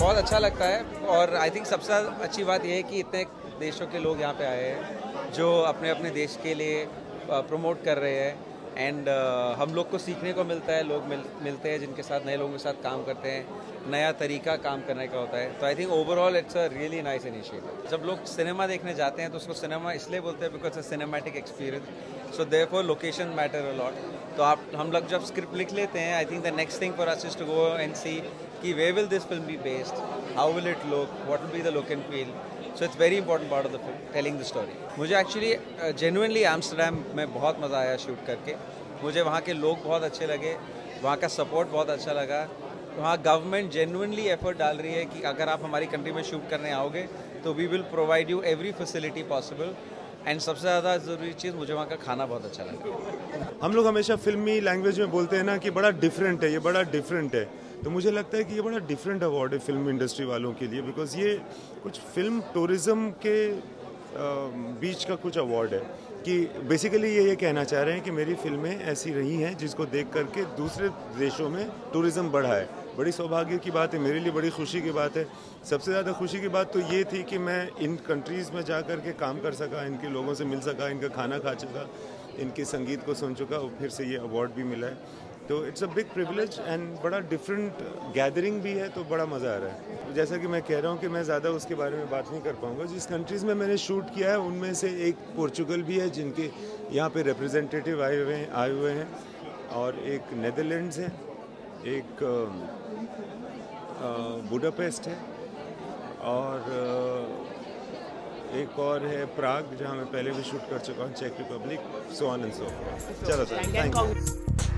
बहुत अच्छा लगता है और आई थिंक सबसे अच्छी बात यह है कि इतने देशों के लोग यहाँ पे आए हैं, जो अपने अपने देश के लिए प्रमोट कर रहे हैं। एंड uh, हम लोग को सीखने को मिलता है लोग मिल, मिलते हैं जिनके साथ नए लोगों के साथ काम करते हैं नया तरीका काम करने का होता है। तो I think overall it's a really nice initiative जब लोग सिनेमा देखने जाते हैं तो उसको सिनेमा इसलिए बोलते हैं because a cinematic experience so therefore location matter a lot तो आप हम लोग जब स्क्रिप्ट लिख लेते हैं I think the next thing for us is to go and see कि where will this film be based how will it look what will be the look and feel so it's very important part of the film telling the story मुझे actually genuinely Amsterdam में बहुत मज़ा आया shoot करके। मुझे वहाँ के लोग बहुत अच्छे लगे, वहाँ का सपोर्ट बहुत अच्छा लगा। वहाँ गवर्नमेंट जेनुअनली एफर्ट डाल रही है कि अगर आप हमारी कंट्री में शूट करने आओगे तो we will provide you every facility possible and सबसे ज़्यादा ज़रूरी चीज़, मुझे वहाँ का खाना बहुत अच्छा लगा। हम लोग हमेशा फिल्मी लैंग्वेज में बोलते हैं ना कि बड़ा डिफरेंट है, ये बड़ा डिफरेंट है। तो मुझे लगता है कि ये बड़ा डिफरेंट अवार्ड है फ़िल्म इंडस्ट्री वालों के लिए बिकॉज़ ये कुछ फ़िल्म टूरिज़्म के बीच का कुछ अवार्ड है। कि बेसिकली ये ये कहना चाह रहे हैं कि मेरी फ़िल्में ऐसी रही हैं जिसको देख करके दूसरे देशों में टूरिज़्म बढ़ा है। बड़ी सौभाग्य की बात है, मेरे लिए बड़ी खुशी की बात है। सबसे ज़्यादा खुशी की बात तो ये थी कि मैं इन कंट्रीज़ में जा कर के काम कर सका, इनके लोगों से मिल सका, इनका खाना खा चुका, इनके संगीत को सुन चुका, और फिर से ये अवार्ड भी मिला है। तो it's a big privilege and बड़ा डिफरेंट गैदरिंग भी है तो बड़ा मज़ा आ रहा है। जैसा कि मैं कह रहा हूँ कि मैं ज़्यादा उसके बारे में बात नहीं कर पाऊँगा। जिस कंट्रीज़ में मैंने शूट किया है उनमें से एक पोर्चुगल भी है जिनके यहाँ पे रिप्रेजेंटेटिव आए हुए हैं आए हुए हैं और एक नेदरलैंड्स है एक बुडापेस्ट है और एक और है प्राग जहाँ मैं पहले भी शूट कर चुका हूँ check Republic so on and so चलो सर थैंक यू